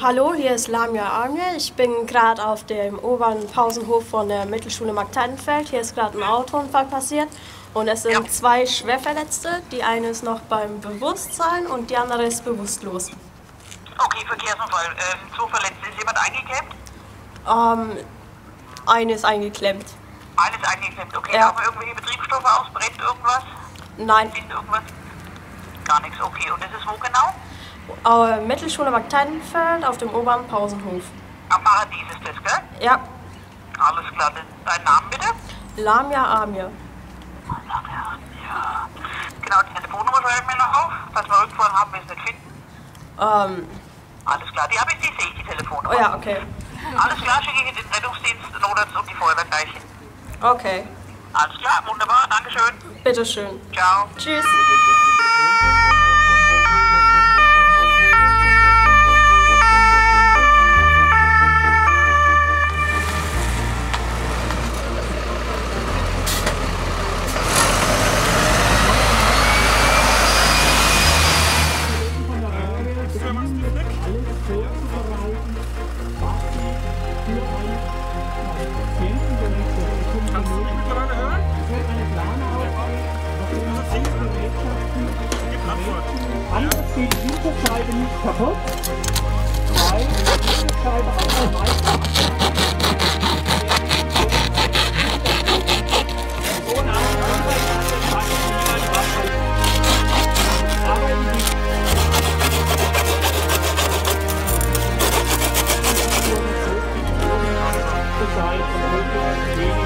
Hallo, hier ist Lamia Armje. Ich bin gerade auf dem oberen Pausenhof von der Mittelschule Markteidenfeld. Hier ist gerade ein Autounfall passiert und es sind Ja. zwei Schwerverletzte. Die eine ist noch beim Bewusstsein und die andere ist bewusstlos. Okay, Verkehrsunfall. Ähm, zwei Verletzte. Ist jemand eingeklemmt? Ähm, eine ist eingeklemmt. Alles eingeklemmt. Okay, Ja. laufen irgendwelche Betriebsstoffe aus? Brennt irgendwas? Nein, Ist irgendwas? Gar nichts. Okay, und das ist wo genau? Äh, Mittelschule Markteidenfeld auf dem oberen Pausenhof. Am Paradies ist das, gell? Ja, Alles klar. Dein Namen bitte? Lamia Armje. Ja. Genau, die Telefonnummer schreibe ich mir noch auf. Falls wir Rückfragen haben, wir es nicht finden. Ähm, Alles klar. Die habe ich, die sehe ich, die Telefonnummer. oh ja, okay. Alles klar, schicke ich in den Rettungsdienst, Notarzt und die Feuerwehr gleich hin. Okay, Alles klar, wunderbar. Dankeschön. bitteschön. Ciao. Tschüss. Kannst du mich mittlerweile hören? Ich hält eine Plane auf, auf der Rätschaften gibt Antwort. Anders geht die Scheibe nicht kaputt, weil die Scheibe auch noch weiter. you.